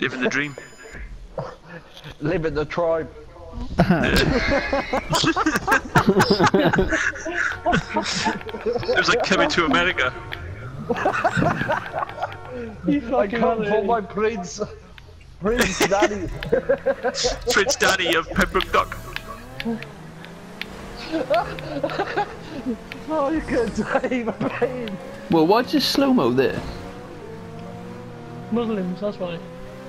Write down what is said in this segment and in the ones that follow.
Living the dream. Live in the tribe. It was like coming to America. You I fucking come hell, for my prince. Prince daddy. Prince Daddy of Pembroke Dock. oh, you can die, of pain. Well, why just slow mo there? Muslims, that's why.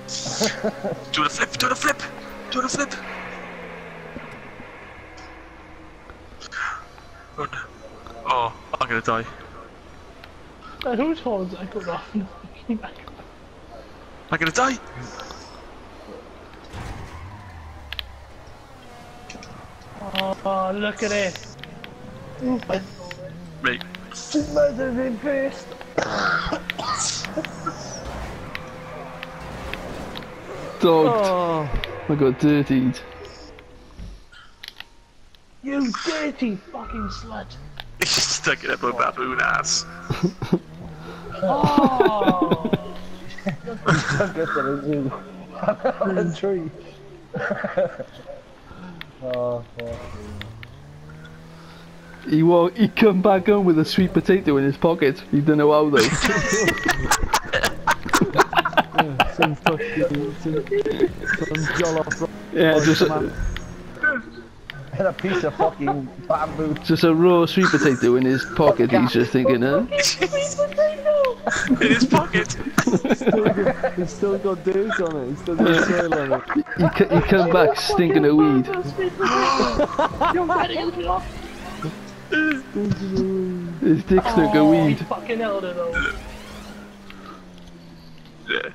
Do the flip, do the flip, do the flip. Oh, oh I'm gonna die. Uh, whose horns I got off? I'm gonna die. oh, look at it. Mate, first. Dogged. Oh, I got dirtied. You dirty fucking slut. he's stuck it up a baboon ass. Oh. don't get that in a tree. oh, fuck. He walk, he come back home with a sweet potato in his pocket. He don't know how though. Some fucking, some, some jollof yeah, just a, and a piece of fucking bamboo. just a raw sweet potato in his pocket. He's just thinking, huh? In his pocket. It's still got dirt on it. It's still got soil on it. He, co- he come back stinking of weed. You're ready to off. His dick stunk of Oh, weed. fucking held it though. Yeah.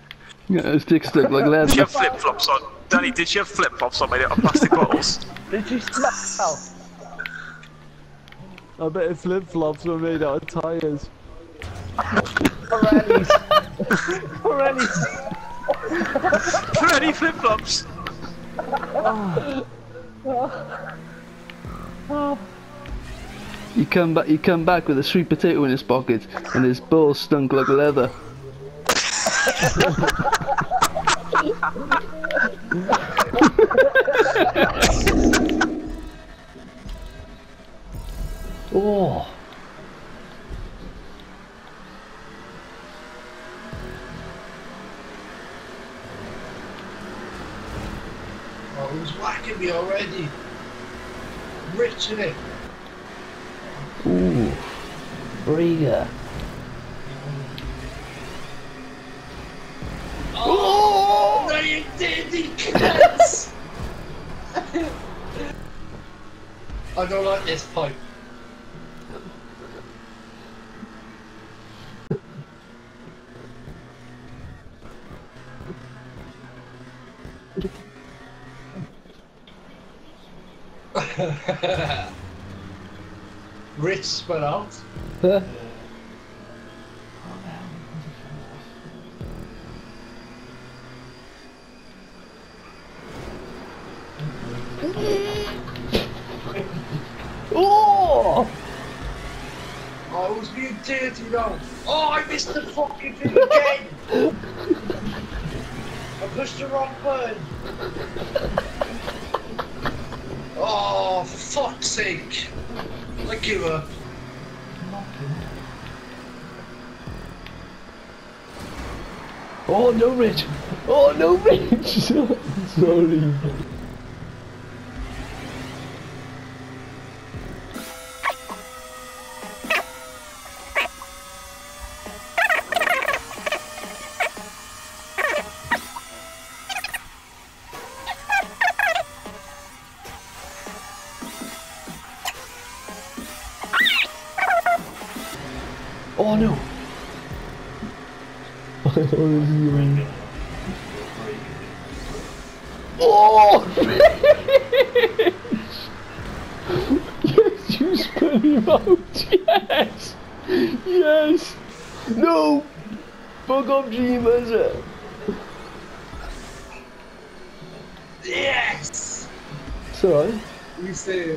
Yeah, his dick like like Did you have flip flops on? Danny, did you have flip flops on made out of plastic bottles? Did you smell? I bet if flip flops were made out of tires. Pirellis. Pirellis. Freddy flip flops. He come back. He come back with a sweet potato in his pocket, and his balls stunk like leather. Oh. Oh, who's whacking me already? Rich in it. Ooh. Briga. Did, you cunts! I don't like this pipe. Rich out. Being dirty. Oh, I missed the fucking thing again. I pushed the wrong button. Oh, for fuck's sake. I give up. Oh no, Rich! Oh no, Rich! Sorry. Oh no! Oh! yes, you spun him out! Yes! Yes! No! Fuck off, Jeeves! Yes! Sorry. You say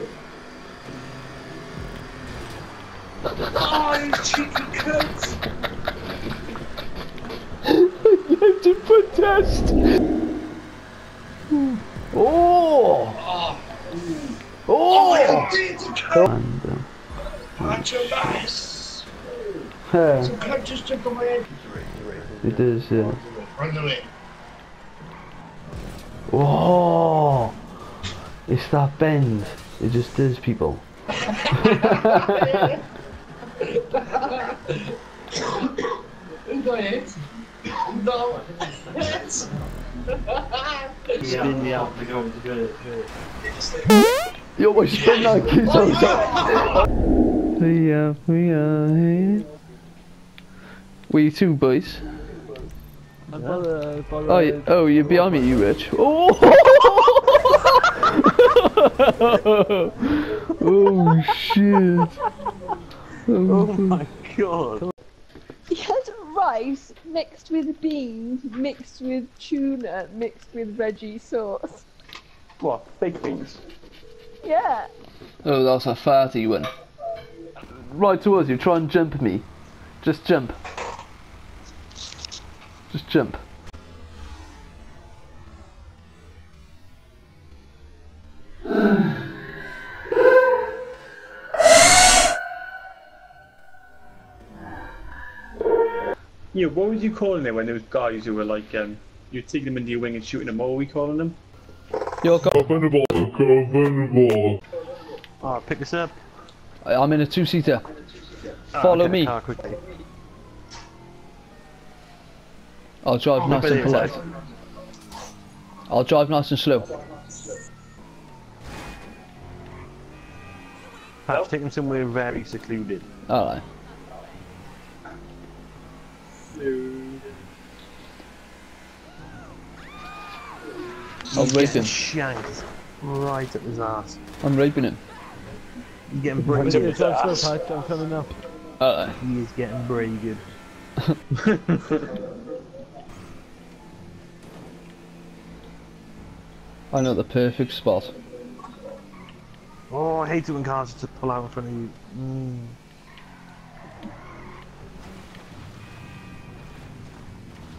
Oh, you cheeky cunt! You have to Protest! Oh! Oh, Oh! cunt! And, uh, That's your ass! Yeah. Some cunt just my head. it is, yeah. Run away. Oh! It's that bend. It just does, people. Yo, my spin that. We are, we are here. You two boys? By the, Oh, oh you, oh, you're behind me, you rich. Oh! oh shit! Oh mm-hmm. my god. He had rice mixed with beans, mixed with tuna, mixed with veggie sauce. What? Fake beans? Yeah. Oh, that's a fatty one. Right towards you. Try and jump me. Just jump. Just jump. Yeah, what was you calling it when there was guys who were like, um, you taking them into your wing and shooting them? What were we calling them? Yo, go. Oh, pick this up. I'm in a two-seater. Ah, Follow me. car quickly. I'll drive Oh, nice and it's polite. I'll drive nice and slow. Perhaps take them somewhere very secluded. Alright. I'm raping. Shanked right at his ass. I'm raping him. He's getting I'm very good. a slow patch, I'm coming up. Alright. He is getting very good. I know the perfect spot. Oh, I hate it when cars just pull out in front of you. Mm.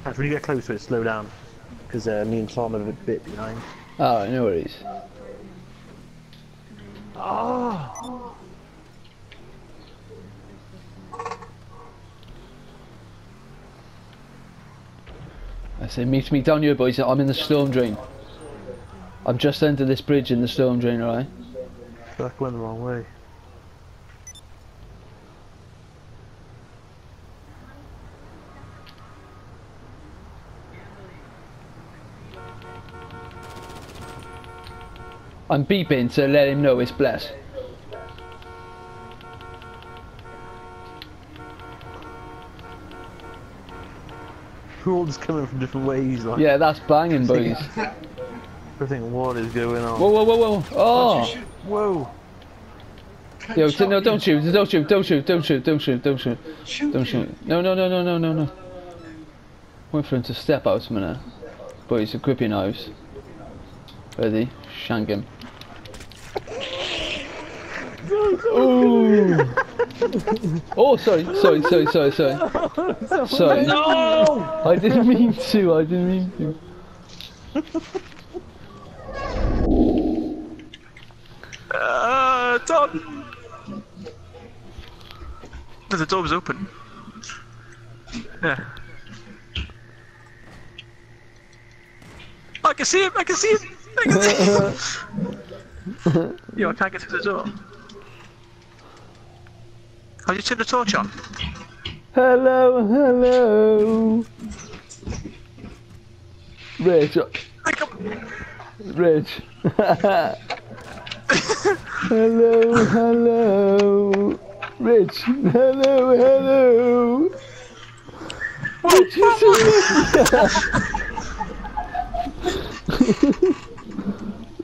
Perhaps when you get close to it, slow down. Because uh, me and Tom are a bit behind. Alright, no worries. I say, meet me down here, boys. I'm in the storm drain. I'm just under this bridge in the storm drain, alright? That went the wrong way. I'm beeping to let him know it's blessed. We're all just coming from different ways. Like, Yeah, that's banging, boys. I think what is going on? Whoa, whoa, whoa, whoa! Oh! Whoa! Yo, t- no, don't shoot, don't shoot, don't shoot, don't shoot, don't shoot, don't shoot, Shoot don't him. shoot. No, no, no, no, no, no, no. Wait for him to step out a minute. Boys, equip your knives. Ready? Shank him. Ooh! oh, sorry, sorry, sorry, sorry, sorry. Sorry. No! I didn't mean to, I didn't mean to. Uh, Tom! No, the door was open. Yeah. I can see him! I can see him! I can see him! Yo, I can't get through the door. How you turn the torch on? Hello, hello. Rich, Pick up! Rich. hello, hello. Rich, hello, hello. Rich, you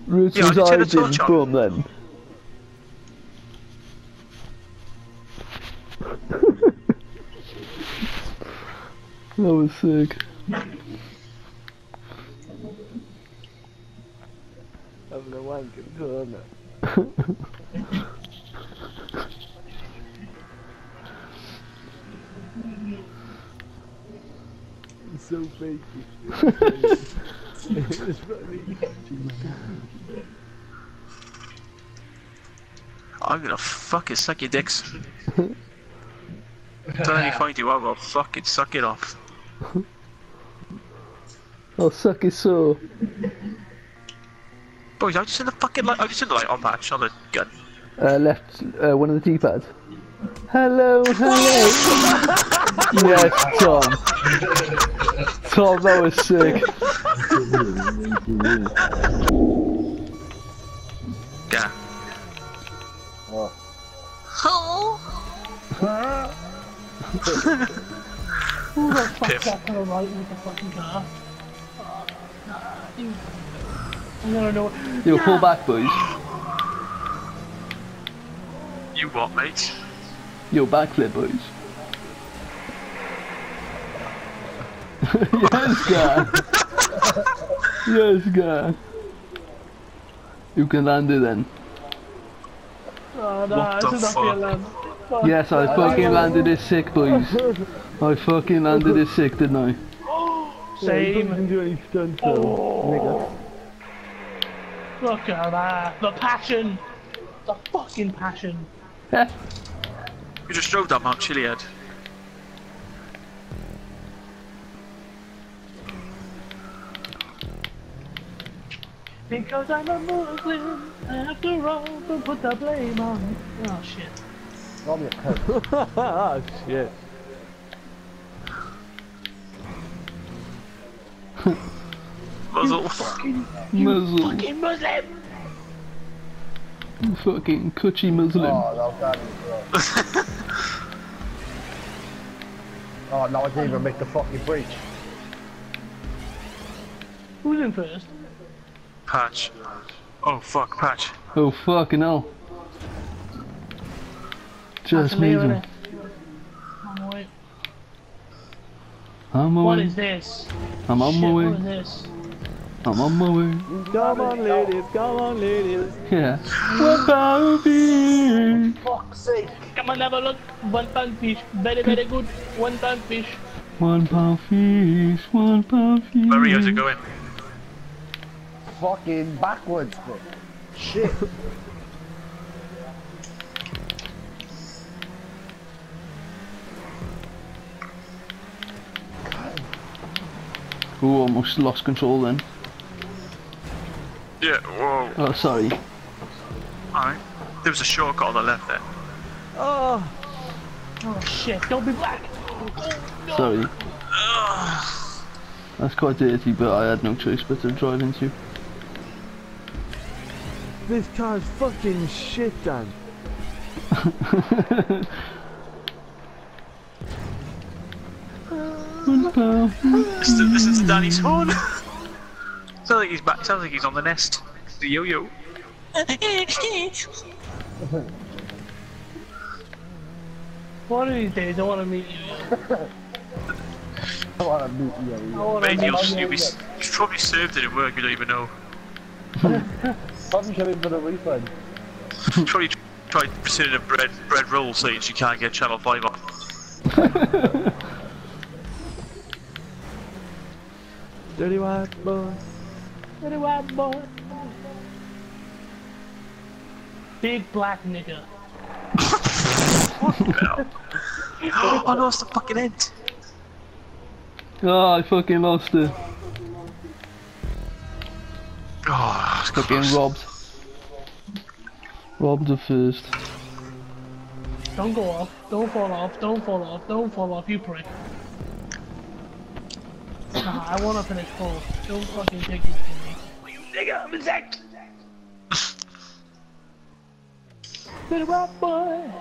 Rich Yeah, I was the hiding from then. That was sick. Having a wanking corner. so fake. it's funny. I'm gonna fucking suck your dicks. Don't let me find you out, I'll fucking suck it off. I'll suck his saw. Boys, I'm just in the fucking light. I'm just in the light on patch on the gun. Uh, left, uh, one of the D-pads. Hello, hello. yes, Tom. Tom, that was sick. Piff. You pull back, boys. You what, mate? Yo, backflip, boys. yes, guy. yes, guy. You can land it then. Oh, no, What the fuck? Fair, land. Fuck. Yes, I fucking landed it sick, boys. I fucking landed it sick, didn't I? Same. didn't do any stunts though, Oh. Look at that. The passion. The fucking passion. Yeah. You just drove that Mount Chiliad. Because I'm a Muslim. After all, don't put the blame on me. Oh shit. Nigga. Ah, shit. Muzzle. Muzzle. Fucking Muslim. Fucking cutchy Muslim. Oh, no, I didn't even make the fucking breach. Who's in first? Patch. Oh fuck, patch. Oh, fucking hell. Just That's made Leo, him. innit? Oh. I'm away. is this? I'm on Shit, my what is way. this? I'm on my way. Come on, ladies, come on, ladies. Yeah. What about me? Fuck's sake. Come on, have a look. One pound fish. Very, very good. One pound fish. One pound fish, one pound fish. Murray, how's it going? Fucking backwards, bro. Shit. Ooh, almost lost control then. Yeah, whoa. Oh, sorry. Alright. There was a shortcut on the left there. Oh, Oh shit, don't be black. Sorry. That's quite dirty, but I had no choice but to drive into. this car's fucking shit, Dan. One pound. Listen to, listen to Danny's horn. sounds like he's back. Sounds like he's on the nest. The yo-yo. One of these days, I want to meet you. I want to meet you. I Maybe meet you'll, you. you'll be, you've probably served it at work. You don't even know. Probably coming for the refund. Probably tried presenting a bread bread roll saying she can't get Channel Five on. Dirty white boy. Dirty white boy. Big black nigga. oh no, it's the fucking end. Oh, I fucking lost it. Oh, it's Fucking close. robbed. Robbed the first. Don't go off. Don't fall off. Don't fall off. Don't fall off, you prick. Nah, I want to finish full. Don't fucking take this from me. Oh, you nigga, I'm insect. Little white boy.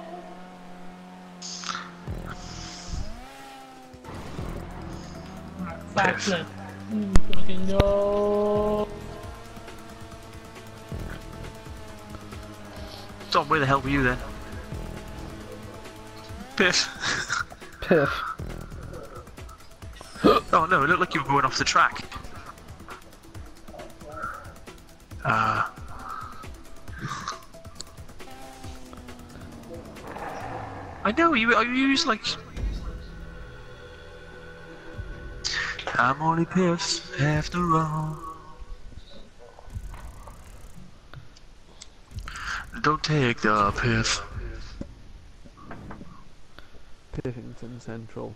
Alright, Backflip. Mm, fucking go. Tom, where the hell were you then? Piff. Piff. Oh no, it looked like you were going off the track. Ah. I know, you, you use like... I'm only piss after all. Don't take the piss. Piffington Central.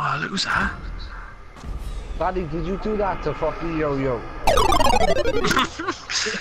Oh, who's that. Daddy, did you do that to fucking yo-yo?